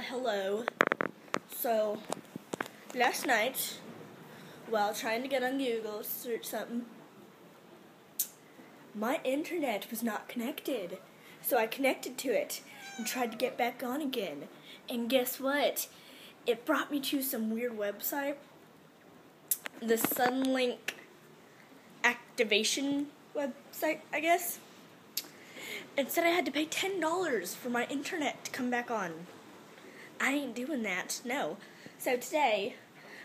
Hello. So, last night, while trying to get on Google to search something, my internet was not connected. So I connected to it and tried to get back on again. And guess what? It brought me to some weird website. The Suddenlink activation website, I guess. It said I had to pay $10 for my internet to come back on. I ain't doing that, no. So today,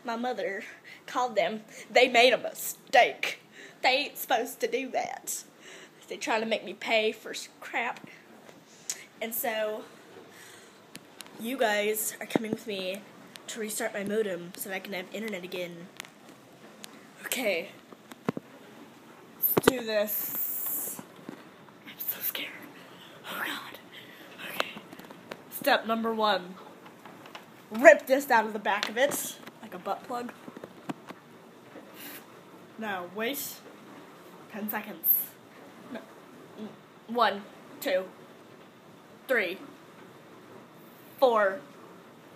my mother called them. They made a mistake. They ain't supposed to do that. They trying to make me pay for crap. And so, you guys are coming with me to restart my modem so that I can have internet again. Okay. Let's do this. I'm so scared. Oh god. Okay. Step number one. Rip this out of the back of it like a butt plug. Now, wait. Ten seconds. No. One, two, three, four,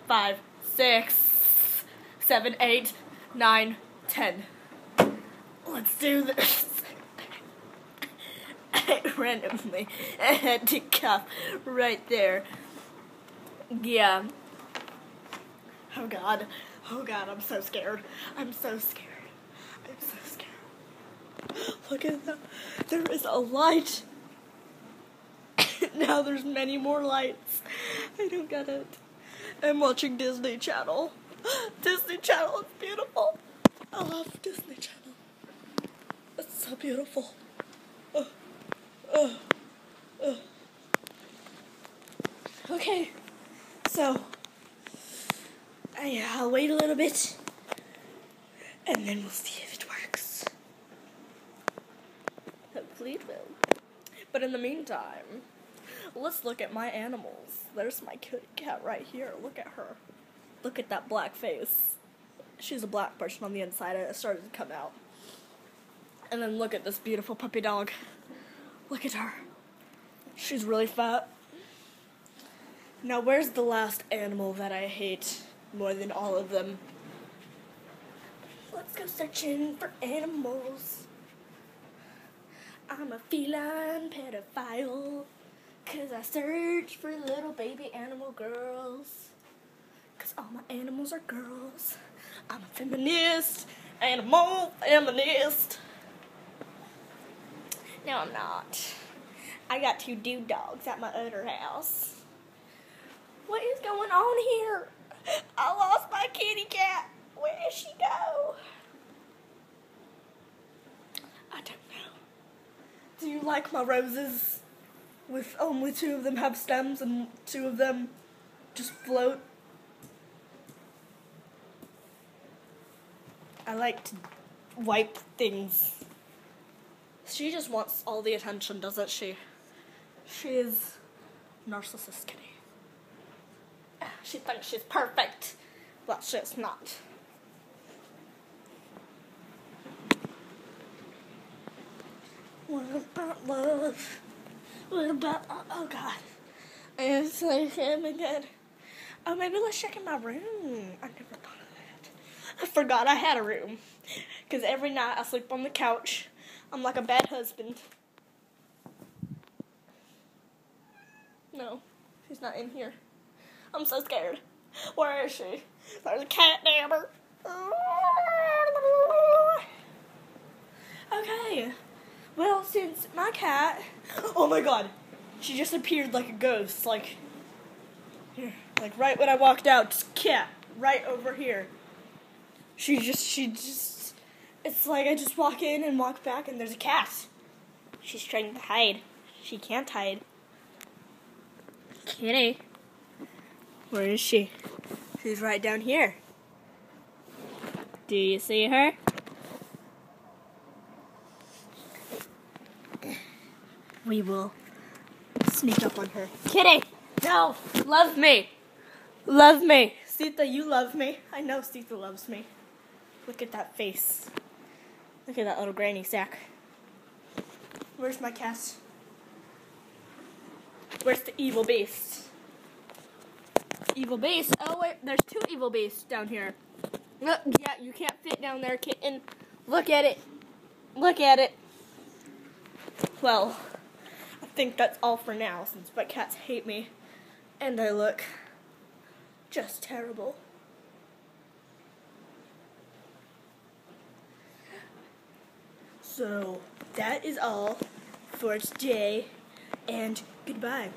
five, six, seven, eight, nine, ten. Let's do this. randomly I had to cough right there. Yeah. Oh god. Oh god, I'm so scared. I'm so scared. I'm so scared. Look at that. There is a light. now there's many more lights. I don't get it. I'm watching Disney Channel. Disney Channel is beautiful. I love Disney Channel. It's so beautiful. Oh. Oh. Oh. Okay. So, I'll wait a little bit, and then we'll see if it works. Hopefully it will. But in the meantime, let's look at my animals. There's my kitty cat right here. Look at her. Look at that black face. She's a black person on the inside, it started to come out. And then look at this beautiful puppy dog. Look at her. She's really fat. Now, where's the last animal that I hate more than all of them? Let's go searching for animals. I'm a feline pedophile. Cause I search for little baby animal girls. Cause all my animals are girls. I'm a feminist. Animal feminist. No, I'm not. I got two dude dogs at my other house. What is going on here? I lost my kitty cat. Where did she go? I don't know. Do you like my roses? With um, only two of them have stems and two of them just float? I like to wipe things. She just wants all the attention, doesn't she? She is narcissist kitty. She thinks she's perfect, but she's not. What about love? What about oh, oh god? I'm so him again. Oh, maybe let's check in my room. I never thought of that. I forgot I had a room. Because every night I sleep on the couch. I'm like a bad husband. No, she's not in here. I'm so scared. Where is she? There's a cat dammer. Okay. Well, since my cat. Oh my god. She just appeared like a ghost. Like. Here. Like right when I walked out. Just cat. Right over here. She just. She just. It's like I just walk in and walk back and there's a cat. She's trying to hide. She can't hide. Kitty. Where is she? She's right down here. Do you see her? We will sneak up on her. Kitty! No! Love me! Love me! Sita, you love me. I know Sita loves me. Look at that face. Look at that little granny sack. Where's my cat? Where's the evil beast? Evil beast. Oh wait, there's two evil beasts down here. Look, yeah, you can't fit down there, kitten. Look at it. Look at it. Well, I think that's all for now since my cats hate me. And I look just terrible. So, that is all for today, and goodbye.